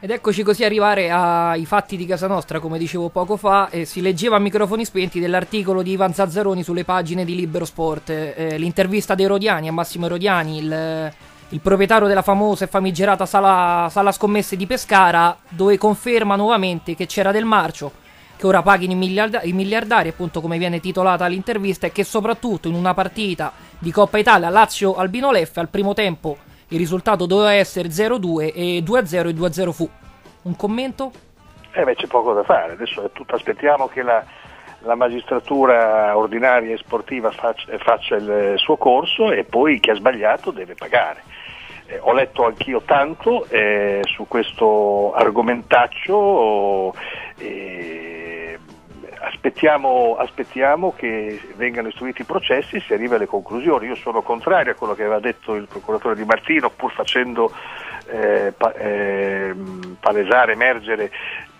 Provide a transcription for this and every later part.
Ed eccoci così arrivare ai fatti di casa nostra, come dicevo poco fa, eh, si leggeva a microfoni spenti dell'articolo di Ivan Zazzaroni sulle pagine di Libero Sport, eh, l'intervista dei Rodiani a Massimo Rodiani, il, il proprietario della famosa e famigerata sala, sala, scommesse di Pescara, dove conferma nuovamente che c'era del marcio, che ora paghino i, miliarda- i miliardari, appunto come viene titolata l'intervista, e che soprattutto in una partita di Coppa Italia Lazio-Albino Leffe al primo tempo il risultato doveva essere 0-2 e 2-0 e 2-0 fu. Un commento? Eh beh, c'è poco da fare, adesso è tutto, aspettiamo che la, la magistratura ordinaria e sportiva faccia, faccia, il suo corso e poi chi ha sbagliato deve pagare. Eh, ho letto anch'io tanto eh, su questo argomentaccio. Eh, aspettiamo, aspettiamo, che vengano istruiti i processi e si arrivi alle conclusioni. Io sono contrario a quello che aveva detto il procuratore Di Martino, pur facendo eh, pa- eh, palesare, emergere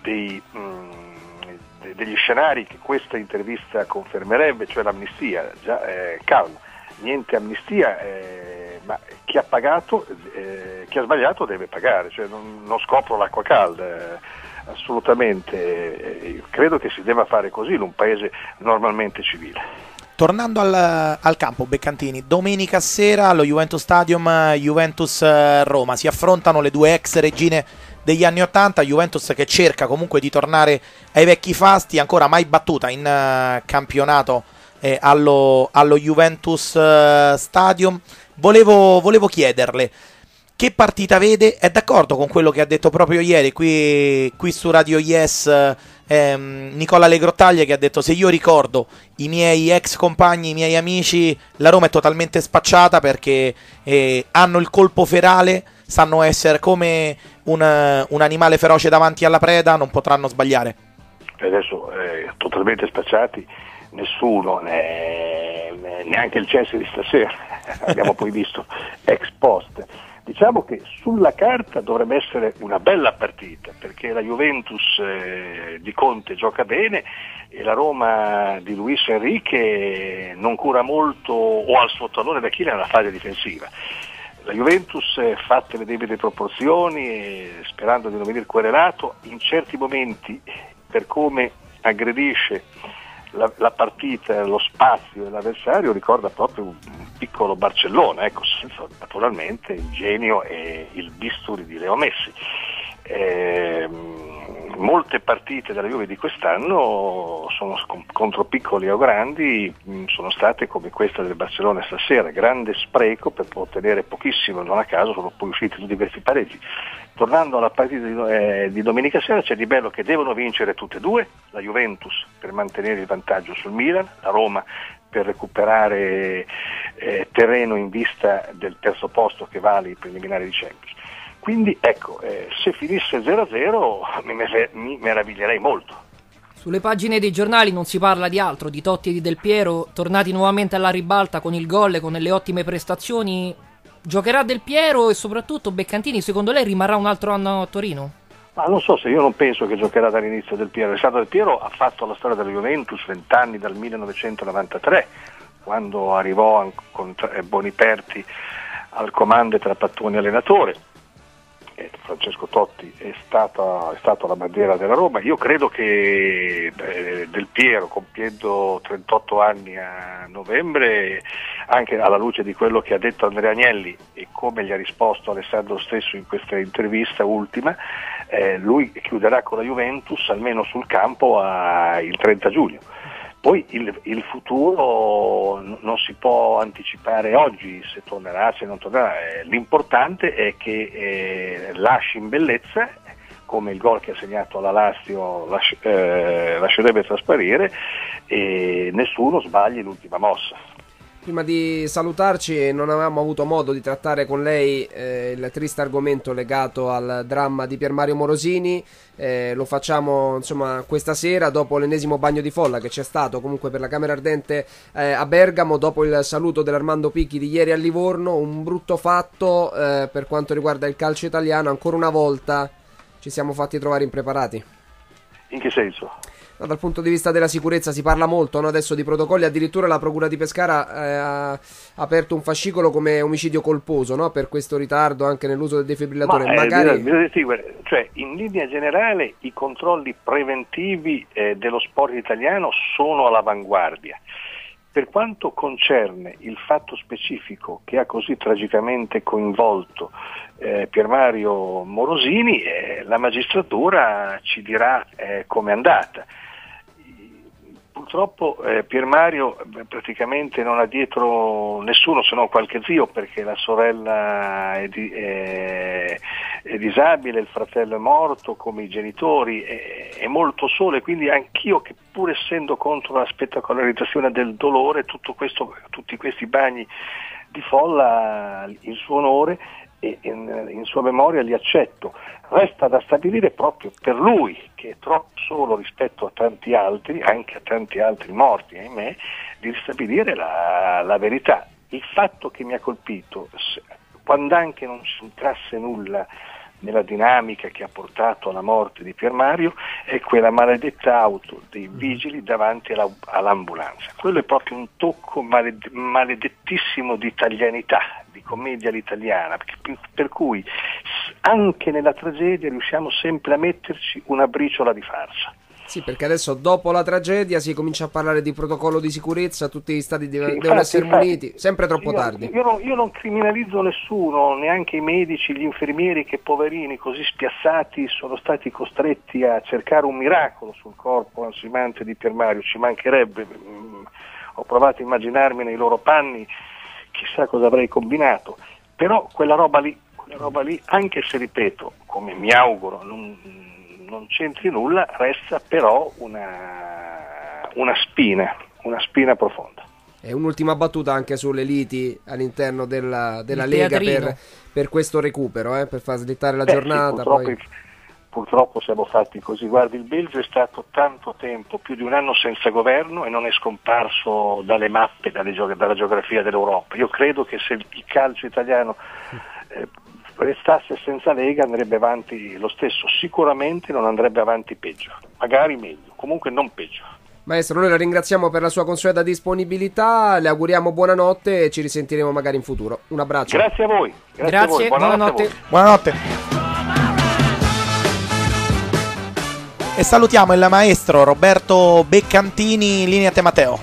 dei, mh, mm, degli scenari che questa intervista confermerebbe, cioè l'amnistia. Già, eh, calma, niente amnistia, eh, ma chi ha pagato, eh, chi ha sbagliato deve pagare, cioè non, non scopro l'acqua calda assolutamente, eh, credo che si debba fare così in un paese normalmente civile. Tornando al, al, campo, Beccantini, domenica sera allo Juventus Stadium Juventus eh, Roma si affrontano le due ex regine degli anni 80, Juventus che cerca comunque di tornare ai vecchi fasti, ancora mai battuta in uh, campionato eh, allo, allo, Juventus Stadium. Volevo, volevo chiederle, che partita vede? È d'accordo con quello che ha detto proprio ieri qui, qui su Radio Yes ehm, Nicola Legrottaglia che ha detto se io ricordo i miei ex compagni, i miei amici, la Roma è totalmente spacciata perché eh, hanno il colpo ferale, sanno essere come un, un, animale feroce davanti alla preda, non potranno sbagliare. Adesso eh, totalmente spacciati, nessuno, ne, neanche il Chelsea di stasera, abbiamo poi visto ex post Diciamo che sulla carta dovrebbe essere una bella partita perché la Juventus eh, di Conte gioca bene e la Roma di Luis Enrique non cura molto o al suo tallone d'Achille nella fase difensiva. La Juventus, eh, fatte le debite proporzioni e sperando di non venire querelato, in certi momenti per come aggredisce la, la partita, lo spazio dell'avversario ricorda proprio un piccolo Barcellona, ecco, senza naturalmente il genio e il bisturi di Leo Messi. Eh, molte partite della Juve di quest'anno sono contro piccoli o grandi, mm, sono state come questa del Barcellona stasera, grande spreco per ottenere pochissimo, non a caso sono poi usciti tutti questi pareggi. Tornando alla partita di, eh, di, domenica sera c'è di bello che devono vincere tutte e due, la Juventus per mantenere il vantaggio sul Milan, la Roma per recuperare eh, terreno in vista del terzo posto che vale i preliminari di Champions. Quindi ecco, eh, se finisse 0-0 mi, mi meraviglierei molto. Sulle pagine dei giornali non si parla di altro, di Totti e di Del Piero, tornati nuovamente alla ribalta con il gol e con le ottime prestazioni. Giocherà Del Piero e soprattutto Beccantini, secondo lei rimarrà un altro anno a Torino? Ma non so se io non penso che giocherà dall'inizio Del Piero. Alessandro Del Piero ha fatto la storia della Juventus 20 anni dal 1993, quando arrivò con Boniperti al comando tra Pattoni e allenatore Francesco Totti è, stata, è stato la bandiera della Roma. Io credo che eh, Del Piero, compiendo 38 anni a novembre, anche alla luce di quello che ha detto Andrea Agnelli e come gli ha risposto Alessandro stesso in questa intervista ultima, eh, lui chiuderà con la Juventus almeno sul campo il 30 giugno. Poi il, il, futuro non si può anticipare oggi se tornerà, se non tornerà. Eh, l'importante è che eh, lasci in bellezza, come il gol che ha segnato alla Lazio eh, lascerebbe trasparire, e nessuno sbagli l'ultima mossa. Prima di salutarci non avevamo avuto modo di trattare con lei eh, il triste argomento legato al dramma di Pier Mario Morosini, eh, lo facciamo insomma questa sera dopo l'ennesimo bagno di folla che c'è stato comunque per la Camera Ardente eh, a Bergamo, dopo il saluto dell'Armando Picchi di ieri a Livorno, un brutto fatto eh, per quanto riguarda il calcio italiano, ancora una volta ci siamo fatti trovare impreparati. In che senso? dal punto di vista della sicurezza si parla molto no? adesso di protocolli, addirittura la Procura di Pescara eh, ha aperto un fascicolo come omicidio colposo no? per questo ritardo anche nell'uso del defibrillatore. Ma, eh, Magari... bisogna, cioè, in linea generale i controlli preventivi eh, dello sport italiano sono all'avanguardia. Per quanto concerne il fatto specifico che ha così tragicamente coinvolto eh, Pier Mario Morosini, eh, la magistratura ci dirà eh, è andata. Purtroppo eh, Pier Mario praticamente non ha dietro nessuno se non qualche zio perché la sorella è, di, è, è disabile, il fratello è morto come i genitori, è, è molto solo e quindi anch'io che pur essendo contro la spettacolarizzazione del dolore, questo, tutti questi bagni di folla in suo onore e in, in, sua memoria li accetto. Resta da stabilire proprio per lui, che è troppo solo rispetto a tanti altri, anche a tanti altri morti, ahimè, di ristabilire la, la verità. Il fatto che mi ha colpito, quando anche non si entrasse nulla nella dinamica che ha portato alla morte di Pier Mario è quella maledetta auto dei vigili davanti alla, all'ambulanza. Quello è proprio un tocco maled- maledettissimo di italianità, di commedia all'italiana, per cui anche nella tragedia riusciamo sempre a metterci una briciola di farsa. Sì, perché adesso dopo la tragedia si comincia a parlare di protocollo di sicurezza, tutti gli stati devono, sì, devono essere muniti, sempre troppo io, tardi. Io non, io non, criminalizzo nessuno, neanche i medici, gli infermieri che poverini così spiazzati sono stati costretti a cercare un miracolo sul corpo ansimante di Pier Mario, ci mancherebbe, mm, ho provato a immaginarmi nei loro panni, chissà cosa avrei combinato, però quella roba lì, quella roba lì anche se ripeto, come mi auguro, non non c'entri nulla, resta però una, una spina, una spina profonda. E un'ultima battuta anche sulle liti all'interno della, della Lega per, per, questo recupero, eh, per far slittare la Beh, giornata. Sì, purtroppo, poi... purtroppo, siamo fatti così. Guardi, il Belgio è stato tanto tempo, più di un anno senza governo e non è scomparso dalle mappe, dalle, dalla geografia dell'Europa. Io credo che se il calcio italiano eh, restasse senza Lega andrebbe avanti lo stesso, sicuramente non andrebbe avanti peggio, magari meglio, comunque non peggio. Maestro, noi la ringraziamo per la sua consueta disponibilità, le auguriamo buonanotte e ci risentiremo magari in futuro. Un abbraccio. Grazie a voi. Grazie, Grazie a voi. Buonanotte. buonanotte. E salutiamo il maestro Roberto Beccantini, linea Te Matteo.